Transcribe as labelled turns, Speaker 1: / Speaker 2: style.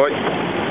Speaker 1: Bye.